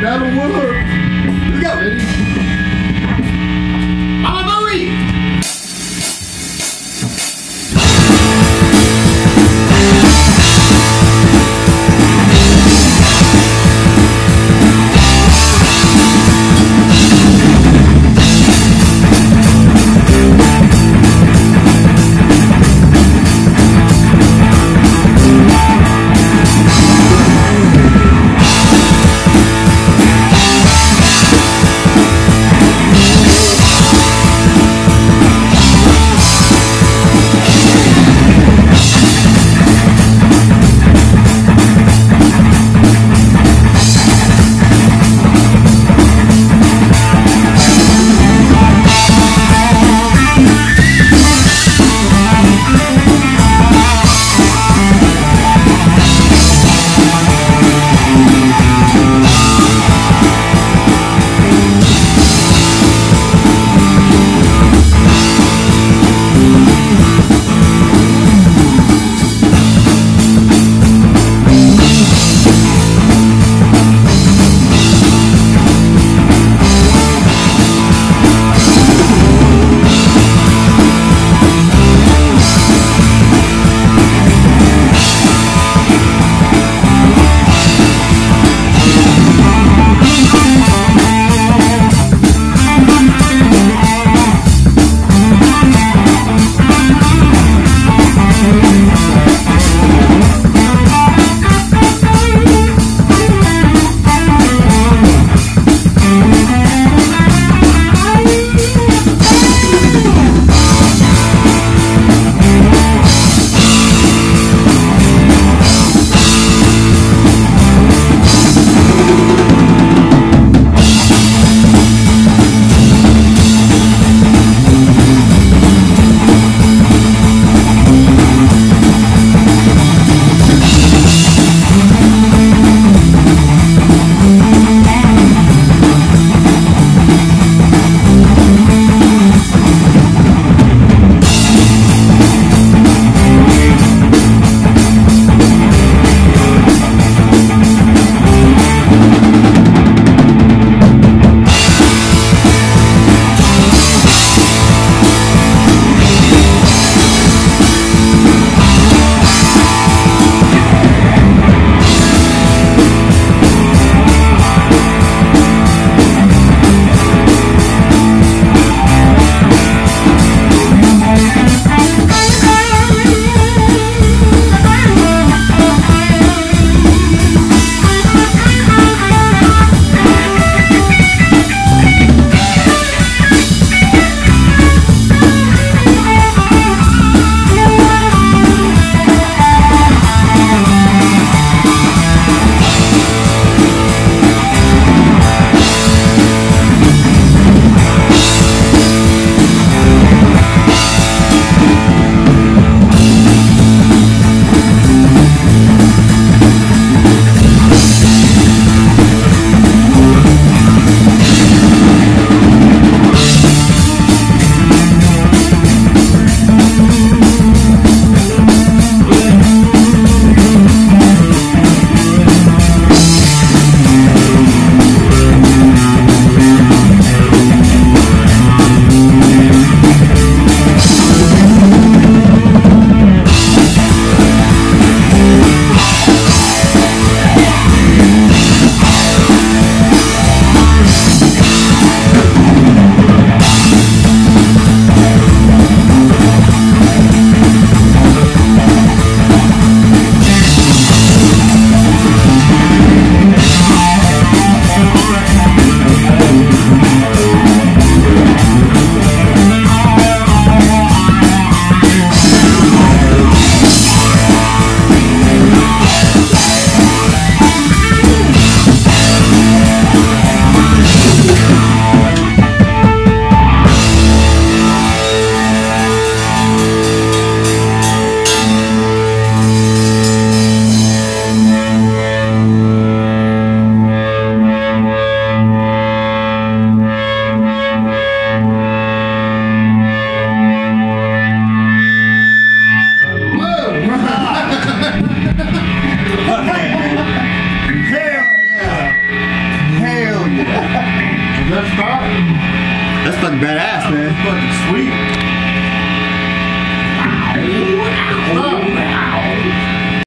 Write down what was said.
That'll work. We go. Ready? That's fucking badass, man. That's fucking sweet.